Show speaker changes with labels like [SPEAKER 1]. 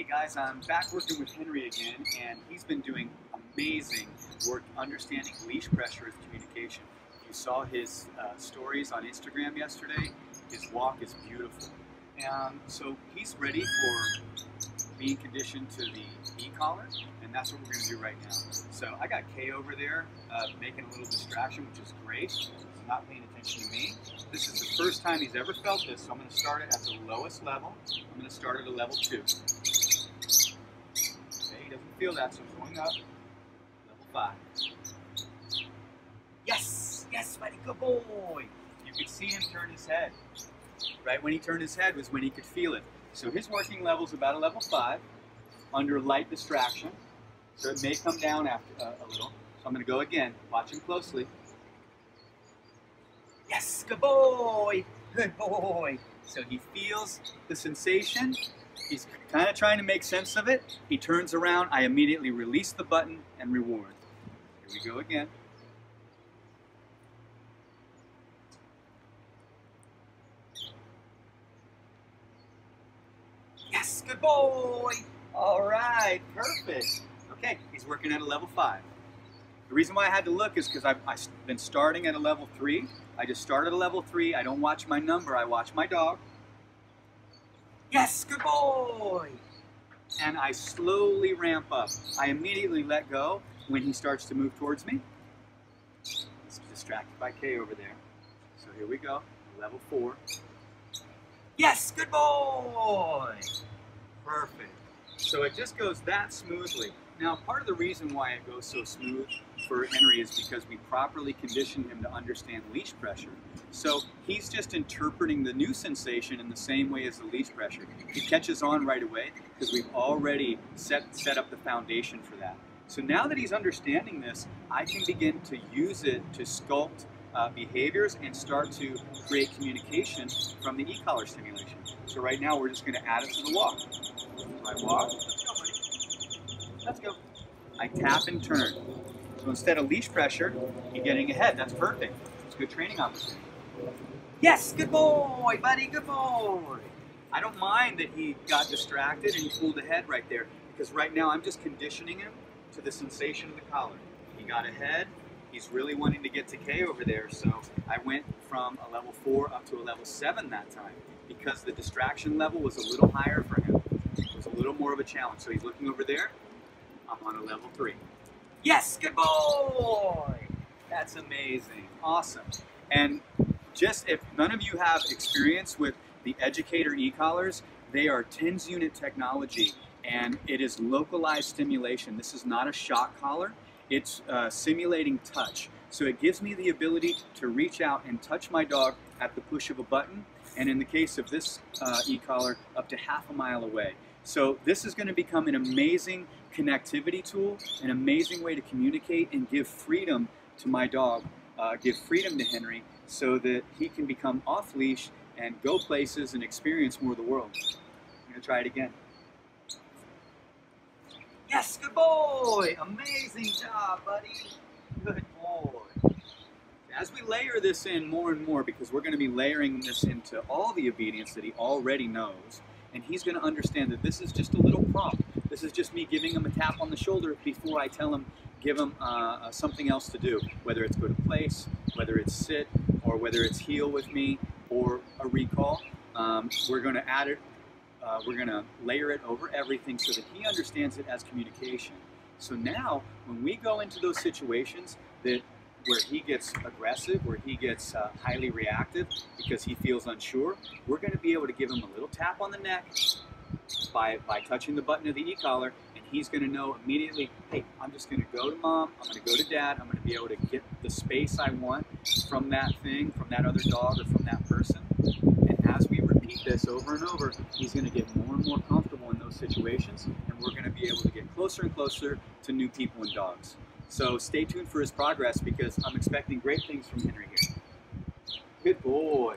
[SPEAKER 1] Hey guys, I'm back working with Henry again, and he's been doing amazing work understanding leash pressure as communication. You saw his uh, stories on Instagram yesterday. His walk is beautiful. And so he's ready for being conditioned to the e-collar, and that's what we're going to do right now. So I got Kay over there uh, making a little distraction, which is great. He's not paying attention to me. This is the first time he's ever felt this, so I'm going to start it at the lowest level. I'm going to start at a level 2 feel that, so going up. Level five. Yes, yes, buddy, good boy. You could see him turn his head. Right when he turned his head was when he could feel it. So his working level is about a level five, under light distraction. So it may come down after uh, a little. So I'm going to go again. Watch him closely. Yes, good boy, good boy. So he feels the sensation He's kind of trying to make sense of it. He turns around. I immediately release the button and reward. Here we go again. Yes, good boy. All right, perfect. Okay, he's working at a level five. The reason why I had to look is because I've, I've been starting at a level three. I just started at a level three. I don't watch my number. I watch my dog. Yes, good boy. And I slowly ramp up. I immediately let go when he starts to move towards me. He's distracted by K over there. So here we go, level four. Yes, good boy. Perfect. So it just goes that smoothly. Now, part of the reason why it goes so smooth for Henry is because we properly conditioned him to understand leash pressure. So he's just interpreting the new sensation in the same way as the leash pressure. He catches on right away because we've already set, set up the foundation for that. So now that he's understanding this, I can begin to use it to sculpt uh, behaviors and start to create communication from the e-collar stimulation. So right now we're just going to add it to the walk. I walk, Let's go. buddy. Let's go. I tap and turn. So instead of leash pressure, you're getting ahead. That's perfect. It's good training opportunity. Yes, good boy, buddy, good boy. I don't mind that he got distracted and he pulled ahead right there because right now I'm just conditioning him to the sensation of the collar. He got ahead. He's really wanting to get to K over there, so I went from a level 4 up to a level 7 that time because the distraction level was a little higher for him. It was a little more of a challenge. So he's looking over there. I'm on a level three. Yes, good boy! That's amazing. Awesome. And just if none of you have experience with the Educator e-collars, they are TENS unit technology and it is localized stimulation. This is not a shock collar. It's uh, simulating touch. So it gives me the ability to reach out and touch my dog at the push of a button, and in the case of this uh, e-collar, up to half a mile away. So this is going to become an amazing connectivity tool, an amazing way to communicate and give freedom to my dog, uh, give freedom to Henry so that he can become off leash and go places and experience more of the world. I'm going to try it again. Yes, good boy! Amazing job, buddy. Good boy. Layer this in more and more, because we're going to be layering this into all the obedience that he already knows, and he's going to understand that this is just a little prompt. This is just me giving him a tap on the shoulder before I tell him, give him uh, uh, something else to do, whether it's go to place, whether it's sit, or whether it's heel with me, or a recall. Um, we're going to add it, uh, we're going to layer it over everything so that he understands it as communication. So now, when we go into those situations that where he gets aggressive, where he gets uh, highly reactive because he feels unsure, we're going to be able to give him a little tap on the neck by, by touching the button of the e-collar, and he's going to know immediately, hey, I'm just going to go to mom, I'm going to go to dad, I'm going to be able to get the space I want from that thing, from that other dog, or from that person. And as we repeat this over and over, he's going to get more and more comfortable in those situations, and we're going to be able to get closer and closer to new people and dogs. So stay tuned for his progress because I'm expecting great things from Henry here. Good boy.